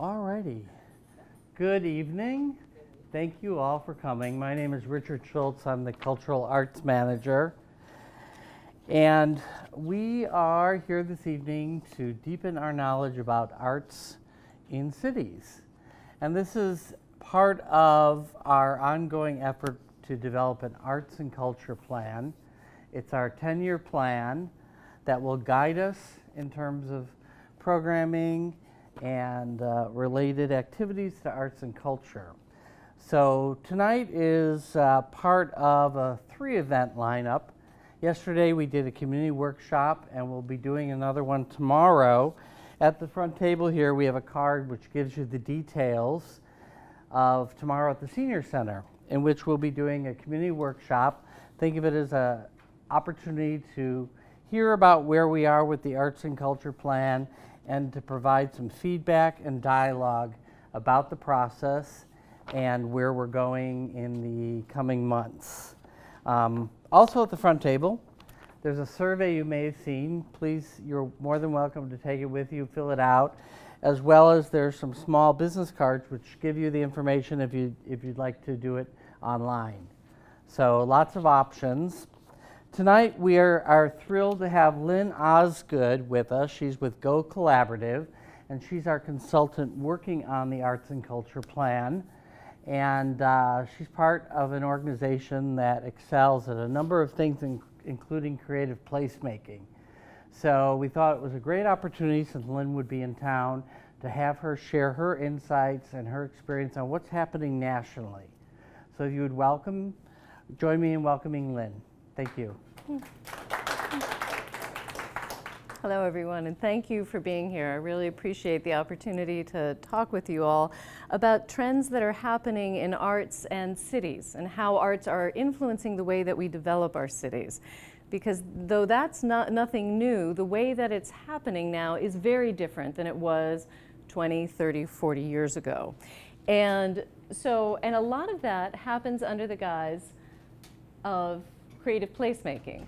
All righty. Good evening. Thank you all for coming. My name is Richard Schultz. I'm the Cultural Arts Manager. And we are here this evening to deepen our knowledge about arts in cities. And this is part of our ongoing effort to develop an arts and culture plan. It's our 10 year plan that will guide us in terms of programming and uh, related activities to arts and culture. So tonight is uh, part of a three event lineup. Yesterday we did a community workshop and we'll be doing another one tomorrow. At the front table here we have a card which gives you the details of tomorrow at the Senior Center in which we'll be doing a community workshop. Think of it as an opportunity to hear about where we are with the arts and culture plan and to provide some feedback and dialogue about the process and where we're going in the coming months. Um, also at the front table, there's a survey you may have seen. Please, you're more than welcome to take it with you, fill it out, as well as there's some small business cards which give you the information if, you, if you'd like to do it online. So lots of options. Tonight we are, are thrilled to have Lynn Osgood with us. She's with Go Collaborative, and she's our consultant working on the Arts and Culture Plan. And uh, she's part of an organization that excels at a number of things, in, including creative placemaking. So we thought it was a great opportunity, since Lynn would be in town, to have her share her insights and her experience on what's happening nationally. So if you would welcome, join me in welcoming Lynn. Thank you. Hello, everyone, and thank you for being here. I really appreciate the opportunity to talk with you all about trends that are happening in arts and cities and how arts are influencing the way that we develop our cities. Because though that's not nothing new, the way that it's happening now is very different than it was 20, 30, 40 years ago. And so, and a lot of that happens under the guise of creative placemaking.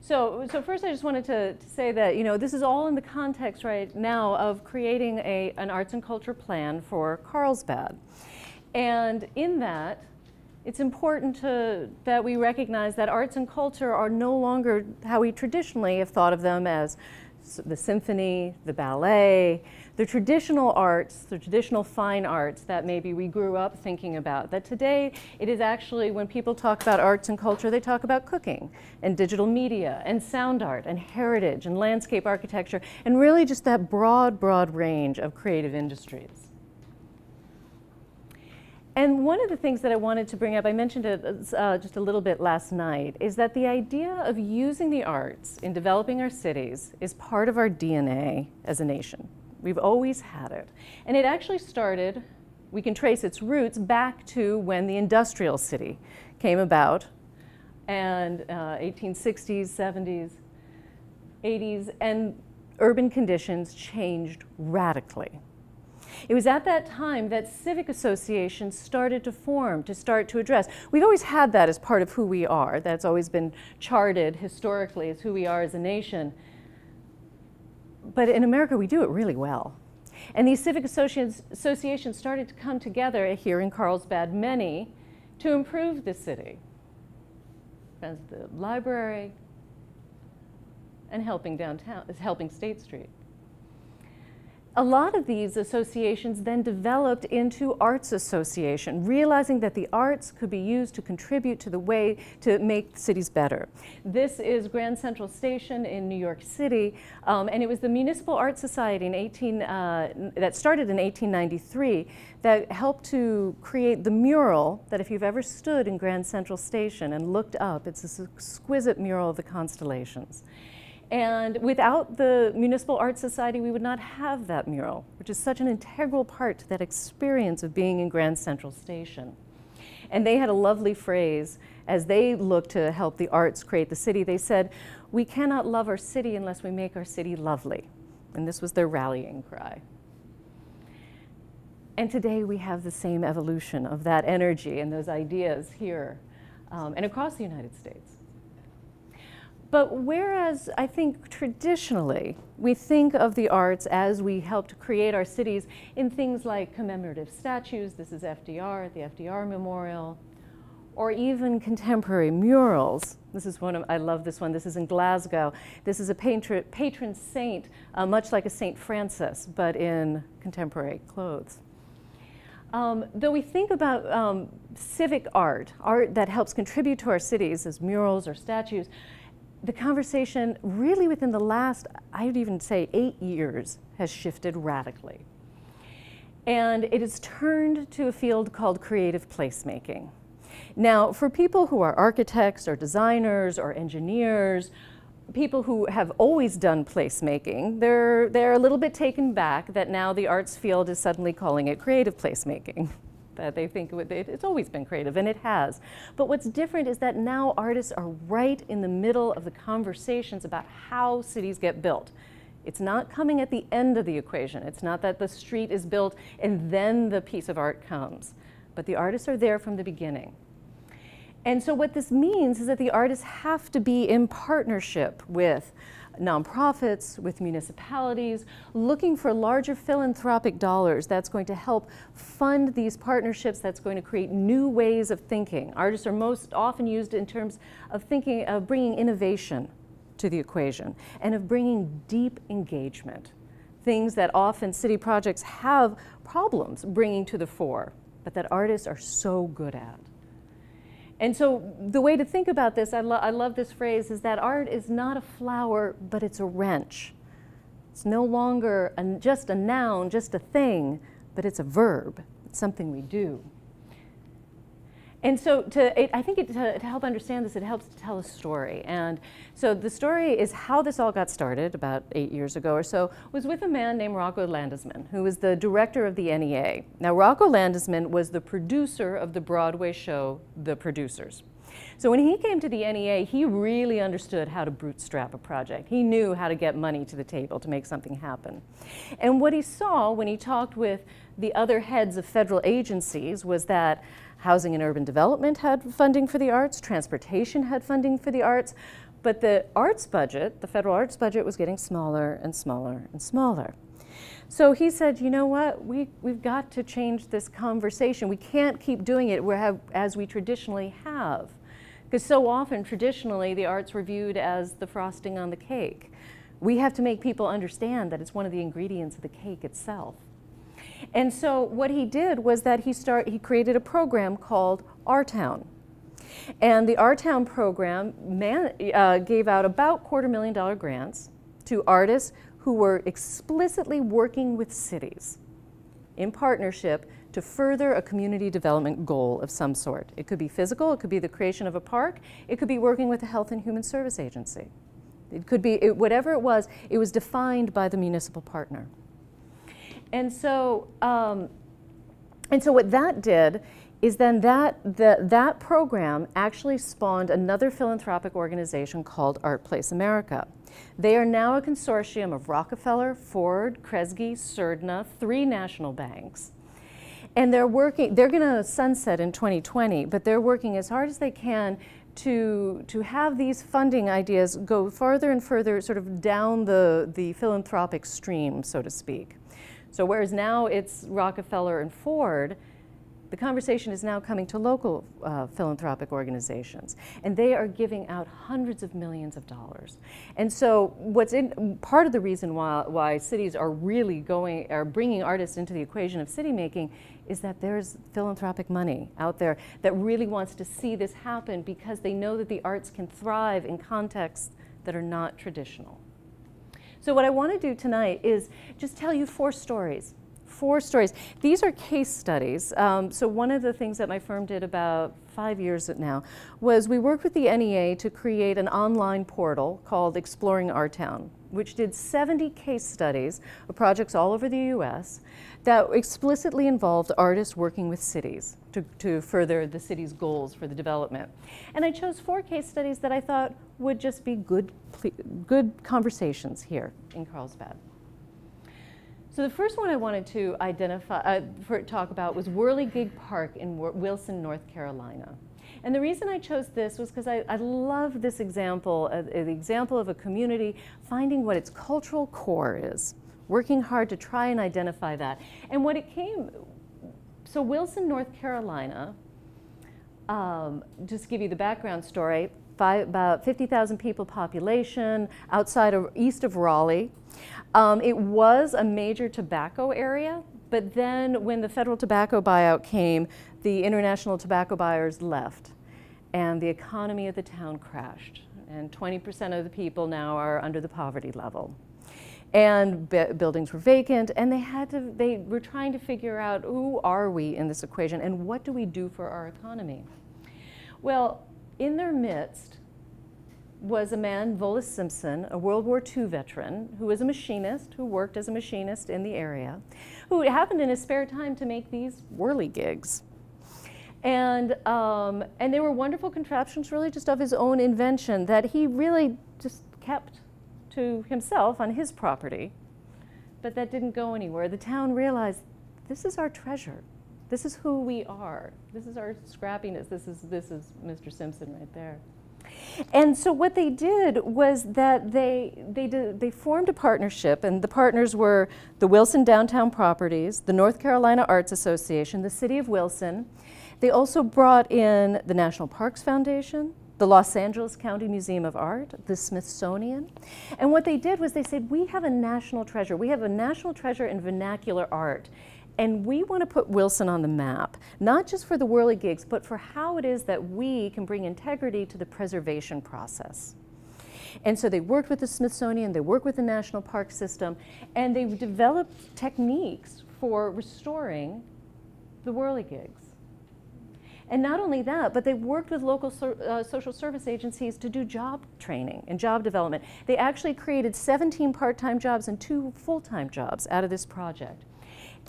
So, so first I just wanted to, to, say that, you know, this is all in the context right now of creating a, an arts and culture plan for Carlsbad. And in that, it's important to, that we recognize that arts and culture are no longer how we traditionally have thought of them as the symphony, the ballet, the traditional arts, the traditional fine arts that maybe we grew up thinking about. That today it is actually, when people talk about arts and culture, they talk about cooking and digital media and sound art and heritage and landscape architecture and really just that broad, broad range of creative industries. And one of the things that I wanted to bring up, I mentioned it uh, just a little bit last night, is that the idea of using the arts in developing our cities is part of our DNA as a nation. We've always had it. And it actually started, we can trace its roots back to when the industrial city came about, and uh, 1860s, 70s, 80s, and urban conditions changed radically. It was at that time that civic associations started to form, to start to address. We've always had that as part of who we are. That's always been charted historically as who we are as a nation but in America, we do it really well. And these civic associations started to come together here in Carlsbad, many, to improve the city. As the library and helping downtown, helping State Street a lot of these associations then developed into arts association, realizing that the arts could be used to contribute to the way to make cities better. This is Grand Central Station in New York City, um, and it was the Municipal Art Society in 18, uh, that started in 1893 that helped to create the mural that if you've ever stood in Grand Central Station and looked up, it's this exquisite mural of the constellations. And without the Municipal Art Society, we would not have that mural, which is such an integral part to that experience of being in Grand Central Station. And they had a lovely phrase as they looked to help the arts create the city. They said, We cannot love our city unless we make our city lovely. And this was their rallying cry. And today we have the same evolution of that energy and those ideas here um, and across the United States. But whereas I think traditionally we think of the arts as we help to create our cities in things like commemorative statues, this is FDR the FDR Memorial, or even contemporary murals. This is one of, I love this one, this is in Glasgow. This is a patron, patron saint, uh, much like a Saint Francis, but in contemporary clothes. Um, though we think about um, civic art, art that helps contribute to our cities as murals or statues, the conversation really within the last, I would even say eight years, has shifted radically. And it has turned to a field called creative placemaking. Now, for people who are architects or designers or engineers, people who have always done placemaking, they're, they're a little bit taken back that now the arts field is suddenly calling it creative placemaking. that they think it's always been creative, and it has. But what's different is that now artists are right in the middle of the conversations about how cities get built. It's not coming at the end of the equation. It's not that the street is built and then the piece of art comes. But the artists are there from the beginning. And so what this means is that the artists have to be in partnership with nonprofits, with municipalities, looking for larger philanthropic dollars that's going to help fund these partnerships, that's going to create new ways of thinking. Artists are most often used in terms of thinking, of bringing innovation to the equation and of bringing deep engagement, things that often city projects have problems bringing to the fore, but that artists are so good at. And so the way to think about this, I, lo I love this phrase, is that art is not a flower, but it's a wrench. It's no longer just a noun, just a thing, but it's a verb. It's something we do. And so to, it, I think it, to, to, help understand this, it helps to tell a story. And so the story is how this all got started about eight years ago or so, was with a man named Rocco Landesman, who was the director of the NEA. Now, Rocco Landesman was the producer of the Broadway show, The Producers. So when he came to the NEA, he really understood how to bootstrap a project. He knew how to get money to the table to make something happen. And what he saw when he talked with the other heads of federal agencies was that Housing and Urban Development had funding for the arts, transportation had funding for the arts, but the arts budget, the federal arts budget, was getting smaller and smaller and smaller. So he said, you know what, we, we've got to change this conversation. We can't keep doing it as we traditionally have. Because so often, traditionally, the arts were viewed as the frosting on the cake. We have to make people understand that it's one of the ingredients of the cake itself. And so what he did was that he, start, he created a program called Our-Town. And the Our-Town program man, uh, gave out about quarter million dollar grants to artists who were explicitly working with cities in partnership to further a community development goal of some sort. It could be physical, it could be the creation of a park, it could be working with the Health and Human Service Agency. It could be, it, whatever it was, it was defined by the municipal partner. And so, um, and so what that did is then that, the, that program actually spawned another philanthropic organization called Art Place America. They are now a consortium of Rockefeller, Ford, Kresge, Surdna, three national banks. And they're working, they're going to sunset in 2020, but they're working as hard as they can to, to have these funding ideas go farther and further sort of down the, the philanthropic stream, so to speak. So whereas now it's Rockefeller and Ford, the conversation is now coming to local uh, philanthropic organizations, and they are giving out hundreds of millions of dollars. And so, what's in part of the reason why, why cities are really going are bringing artists into the equation of city making is that there's philanthropic money out there that really wants to see this happen because they know that the arts can thrive in contexts that are not traditional. So what I want to do tonight is just tell you four stories. Four stories. These are case studies. Um, so one of the things that my firm did about five years now was we worked with the NEA to create an online portal called Exploring Our Town, which did 70 case studies of projects all over the U.S. that explicitly involved artists working with cities to, to further the city's goals for the development. And I chose four case studies that I thought would just be good, good conversations here in Carlsbad. So the first one I wanted to identify, uh, for, talk about was Whirligig Park in Wilson, North Carolina. And the reason I chose this was because I, I love this example, uh, the example of a community finding what its cultural core is, working hard to try and identify that. And what it came, so Wilson, North Carolina, um, just to give you the background story, five, about 50,000 people population outside of east of Raleigh. Um, it was a major tobacco area, but then when the federal tobacco buyout came, the international tobacco buyers left and the economy of the town crashed. And 20% of the people now are under the poverty level. And buildings were vacant, and they had to, they were trying to figure out who are we in this equation and what do we do for our economy? Well, in their midst was a man, Vollis Simpson, a World War II veteran, who was a machinist, who worked as a machinist in the area, who happened in his spare time to make these whirligigs. And, um, and they were wonderful contraptions, really just of his own invention that he really just kept to himself on his property. But that didn't go anywhere. The town realized this is our treasure. This is who we are. This is our scrappiness. This is, this is Mr. Simpson right there. And so what they did was that they, they, did, they formed a partnership, and the partners were the Wilson Downtown Properties, the North Carolina Arts Association, the City of Wilson. They also brought in the National Parks Foundation, the Los Angeles County Museum of Art, the Smithsonian. And what they did was they said, we have a national treasure. We have a national treasure in vernacular art. And we want to put Wilson on the map, not just for the whirligigs, but for how it is that we can bring integrity to the preservation process. And so they worked with the Smithsonian, they worked with the National Park System, and they developed techniques for restoring the whirligigs. And not only that, but they worked with local so, uh, social service agencies to do job training and job development. They actually created 17 part-time jobs and two full-time jobs out of this project.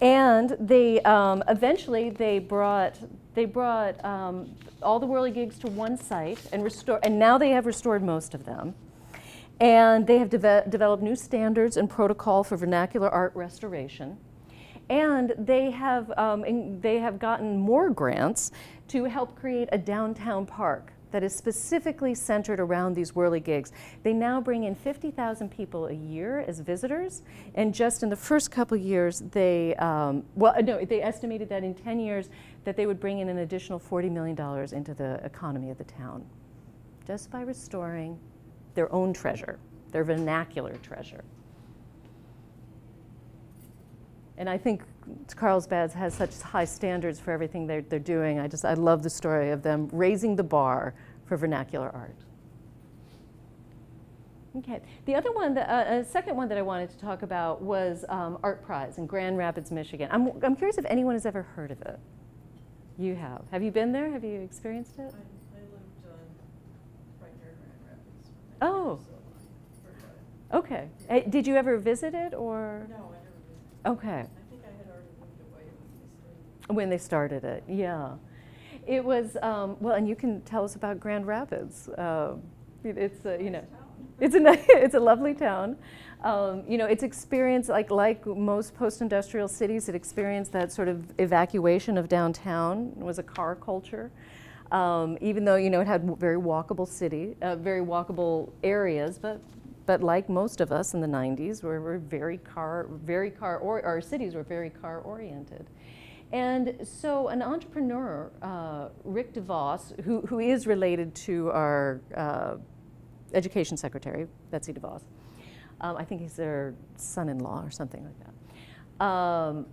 And they um, eventually they brought they brought um, all the whirligigs to one site and restore and now they have restored most of them. And they have de developed new standards and protocol for vernacular art restoration. And they have, um, they have gotten more grants to help create a downtown park that is specifically centered around these whirligigs. They now bring in 50,000 people a year as visitors, and just in the first couple years, they, um, well, no, they estimated that in 10 years that they would bring in an additional $40 million into the economy of the town, just by restoring their own treasure, their vernacular treasure. And I think Carlsbad has such high standards for everything they're, they're doing. I just, I love the story of them raising the bar for vernacular art. Okay, the other one, the uh, second one that I wanted to talk about was um, Art Prize in Grand Rapids, Michigan. I'm, I'm curious if anyone has ever heard of it. You have. Have you been there? Have you experienced it? I, I lived uh, right near Grand Rapids. Oh. Okay. Uh, did you ever visit it or? No, I never visited. Okay. When they started it, yeah. It was, um, well, and you can tell us about Grand Rapids. Uh, it, it's, uh, you know, it's a, it's a lovely town. Um, you know, it's experienced, like, like most post-industrial cities, it experienced that sort of evacuation of downtown. It was a car culture. Um, even though, you know, it had very walkable city, uh, very walkable areas, but but like most of us in the 90s, we were very car, very car, or our cities were very car oriented. And so an entrepreneur, uh, Rick DeVos, who, who is related to our uh, education secretary, Betsy DeVos, um, I think he's their son-in-law or something like that, um,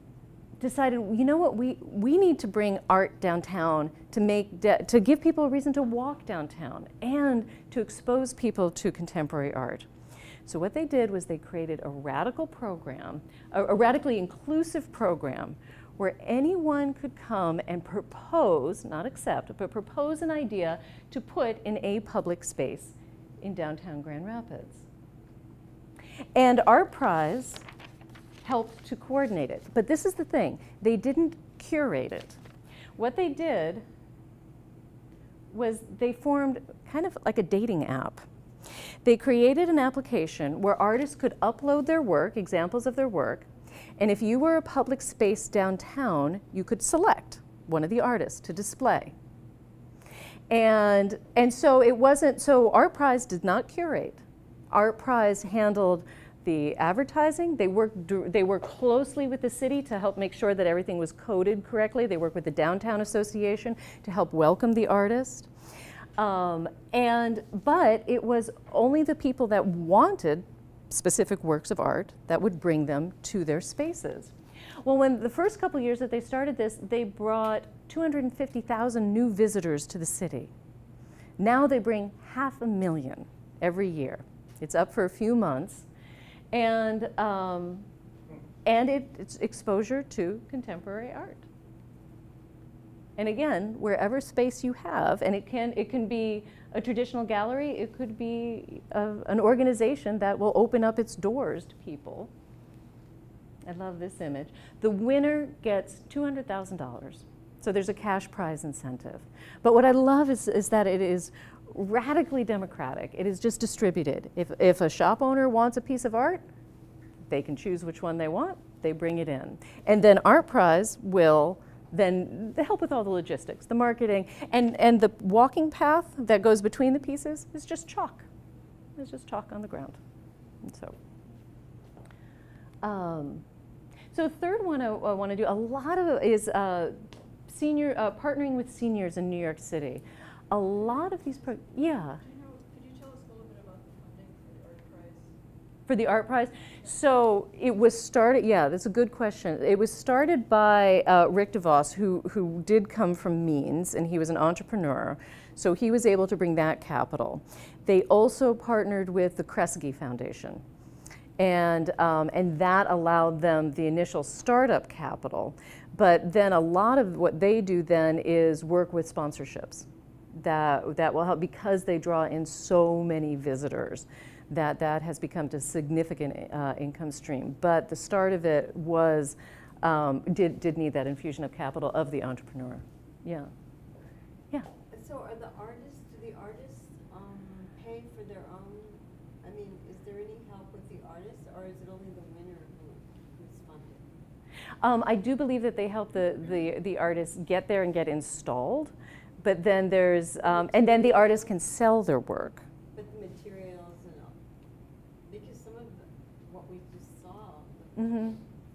decided, you know what, we, we need to bring art downtown to, make to give people a reason to walk downtown and to expose people to contemporary art. So what they did was they created a radical program, a, a radically inclusive program where anyone could come and propose, not accept, but propose an idea to put in a public space in downtown Grand Rapids. And Art Prize helped to coordinate it. But this is the thing, they didn't curate it. What they did was they formed kind of like a dating app. They created an application where artists could upload their work, examples of their work, and if you were a public space downtown, you could select one of the artists to display. And, and so it wasn't, so Art Prize did not curate. Art Prize handled the advertising. They worked, they worked closely with the city to help make sure that everything was coded correctly. They worked with the Downtown Association to help welcome the artist. Um, and, but it was only the people that wanted specific works of art that would bring them to their spaces. Well, when the first couple years that they started this, they brought 250,000 new visitors to the city. Now they bring half a million every year. It's up for a few months, and um, and it, it's exposure to contemporary art. And again, wherever space you have, and it can it can be a traditional gallery, it could be a, an organization that will open up its doors to people. I love this image. The winner gets two hundred thousand dollars. So there's a cash prize incentive. But what I love is, is that it is radically democratic. It is just distributed. If, if a shop owner wants a piece of art, they can choose which one they want, they bring it in. And then Art Prize will then the help with all the logistics, the marketing, and, and the walking path that goes between the pieces is just chalk. It's just chalk on the ground. And so, um, so third one I, I want to do, a lot of is uh, senior, uh, partnering with seniors in New York City. A lot of these, pro- yeah. Do you know, could you tell us a little bit about the funding for the art prize? For the art prize? So it was started, yeah, that's a good question. It was started by uh, Rick DeVos, who, who did come from Means, and he was an entrepreneur. So he was able to bring that capital. They also partnered with the Kresge Foundation. And, um, and that allowed them the initial startup capital. But then a lot of what they do then is work with sponsorships that, that will help because they draw in so many visitors that that has become a significant uh, income stream. But the start of it was, um, did, did need that infusion of capital of the entrepreneur. Yeah. Yeah. So are the artists, do the artists um, pay for their own, I mean, is there any help with the artists, or is it only the winner who, who's funded? Um, I do believe that they help the, the, the artists get there and get installed. But then there's, um, and then the artists can sell their work. But the materials and all, because some of the, what we just saw was hmm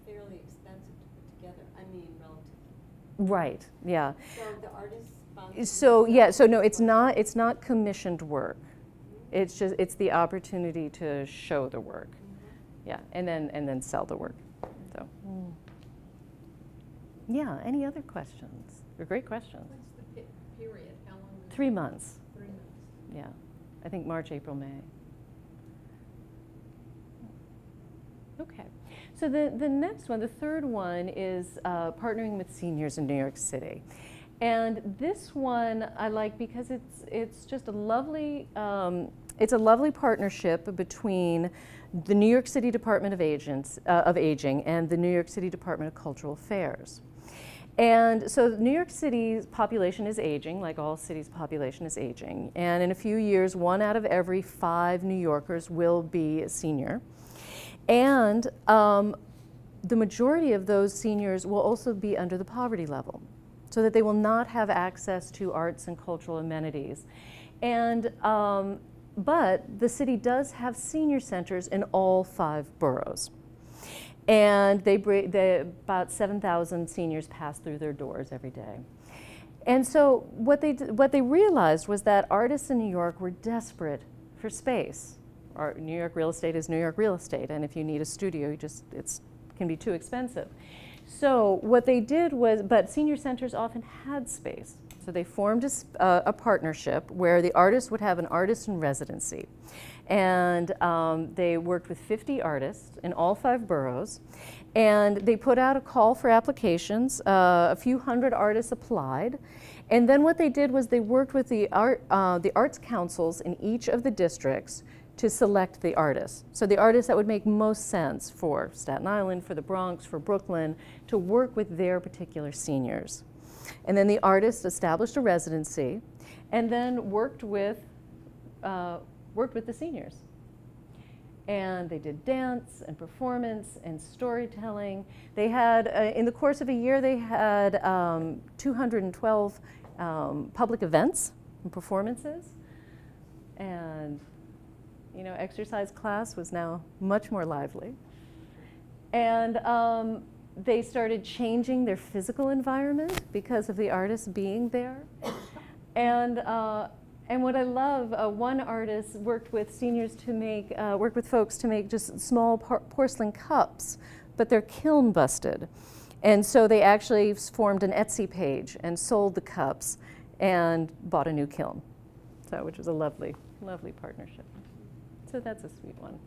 fairly expensive to put together, I mean, relatively. Right, yeah. So the artists. So, yeah, so no, it's not, it's not commissioned work. It's just, it's the opportunity to show the work. Yeah, and then, and then sell the work, so. Yeah, any other questions? They're great questions. What's the pe- period? How long? it? Three months, Three months. yeah. I think March, April, May. Okay, so the, the next one, the third one is uh, partnering with seniors in New York City. And this one I like because it's, it's just a lovely, um, it's a lovely partnership between the New York City Department of, Agents, uh, of Aging and the New York City Department of Cultural Affairs. And so New York City's population is aging, like all cities' population is aging. And in a few years, one out of every five New Yorkers will be a senior. And um, the majority of those seniors will also be under the poverty level, so that they will not have access to arts and cultural amenities. And, um, but the city does have senior centers in all five boroughs. And they, bring, they about 7,000 seniors pass through their doors every day. And so what they, what they realized was that artists in New York were desperate for space. Our, New York real estate is New York real estate, and if you need a studio, you just it's can be too expensive. So what they did was, but senior centers often had space. So they formed a, uh, a partnership where the artist would have an artist in residency. And um, they worked with 50 artists in all five boroughs. And they put out a call for applications. Uh, a few hundred artists applied. And then what they did was they worked with the, art, uh, the arts councils in each of the districts to select the artists. So the artists that would make most sense for Staten Island, for the Bronx, for Brooklyn, to work with their particular seniors. And then the artists established a residency and then worked with, uh, worked with the seniors. And they did dance and performance and storytelling. They had, uh, in the course of a year, they had um, 212 um, public events and performances. And, you know, exercise class was now much more lively. And um, they started changing their physical environment because of the artists being there. And, uh, and what I love, uh, one artist worked with seniors to make, uh, worked with folks to make just small por porcelain cups, but they're kiln busted. And so they actually formed an Etsy page and sold the cups and bought a new kiln. So, which was a lovely, lovely partnership. So that's a sweet one.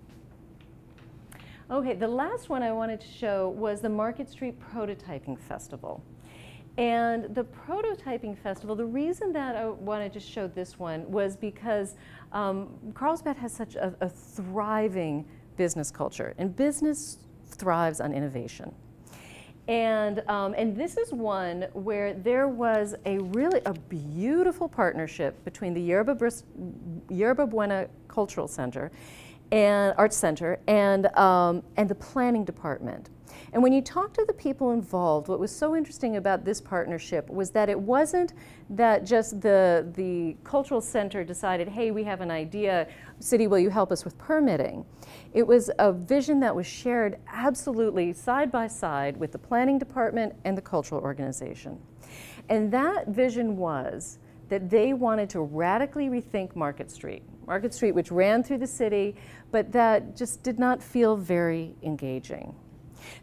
Okay, the last one I wanted to show was the Market Street Prototyping Festival. And the Prototyping Festival, the reason that I wanted to show this one was because um, Carlsbad has such a, a thriving business culture, and business thrives on innovation. And, um, and this is one where there was a really a beautiful partnership between the Yerba, Bris- Yerba Buena Cultural Center and Arts Center and, um, and the planning department. And when you talk to the people involved, what was so interesting about this partnership was that it wasn't that just the, the cultural center decided, hey, we have an idea, city, will you help us with permitting? It was a vision that was shared absolutely side by side with the planning department and the cultural organization. And that vision was that they wanted to radically rethink Market Street. Market Street, which ran through the city, but that just did not feel very engaging.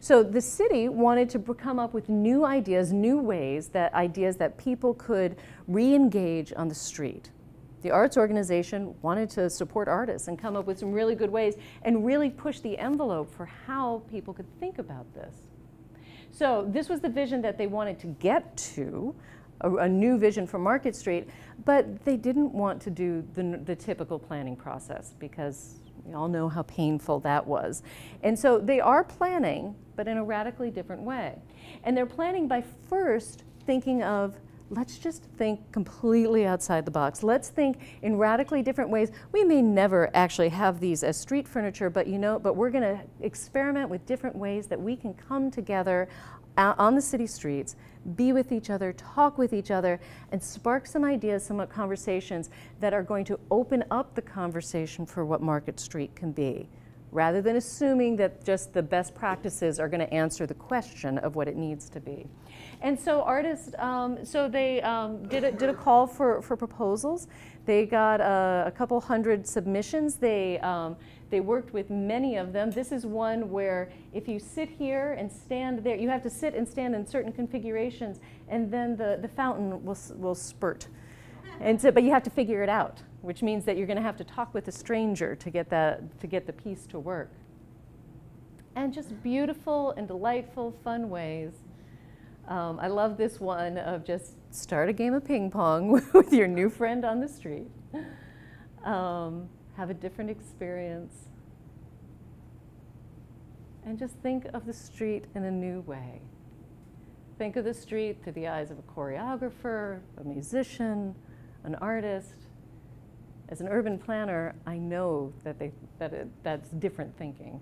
So the city wanted to come up with new ideas, new ways that ideas that people could re-engage on the street. The arts organization wanted to support artists and come up with some really good ways and really push the envelope for how people could think about this. So this was the vision that they wanted to get to, a, a new vision for Market Street, but they didn't want to do the, the typical planning process because we all know how painful that was. And so they are planning, but in a radically different way. And they're planning by first thinking of let's just think completely outside the box. Let's think in radically different ways. We may never actually have these as street furniture, but you know, but we're going to experiment with different ways that we can come together on the city streets, be with each other, talk with each other, and spark some ideas, some conversations that are going to open up the conversation for what Market Street can be, rather than assuming that just the best practices are going to answer the question of what it needs to be. And so artists, um, so they um, did, a, did a call for, for proposals. They got a, a couple hundred submissions. They um, they worked with many of them. This is one where if you sit here and stand there, you have to sit and stand in certain configurations, and then the, the fountain will, will spurt. And so, but you have to figure it out, which means that you're going to have to talk with a stranger to get, that, to get the piece to work. And just beautiful and delightful, fun ways. Um, I love this one of just start a game of ping pong with your new friend on the street. Um, have a different experience, and just think of the street in a new way. Think of the street through the eyes of a choreographer, a musician, an artist. As an urban planner, I know that, they, that it, that's different thinking.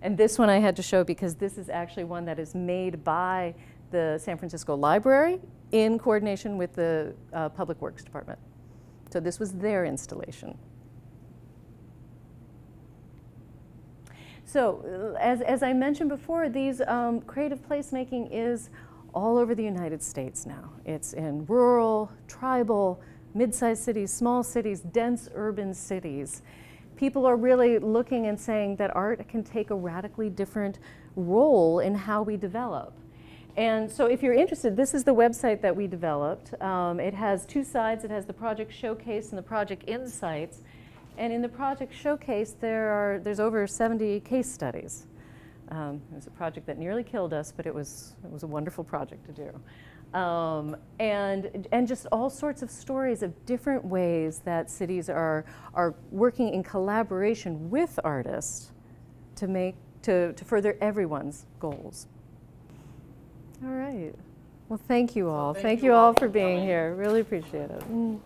And this one I had to show because this is actually one that is made by the San Francisco Library in coordination with the uh, Public Works Department. So this was their installation. So as, as I mentioned before, these um, creative placemaking is all over the United States now. It's in rural, tribal, mid-sized cities, small cities, dense urban cities. People are really looking and saying that art can take a radically different role in how we develop. And so if you're interested, this is the website that we developed. Um, it has two sides. It has the project showcase and the project insights. And in the project showcase, there are, there's over 70 case studies. Um, it was a project that nearly killed us, but it was, it was a wonderful project to do. Um, and, and just all sorts of stories of different ways that cities are, are working in collaboration with artists to, make, to, to further everyone's goals. All right. Well, thank you all. thank thank, you you all all for for being coming. here. Really appreciate it. Mm.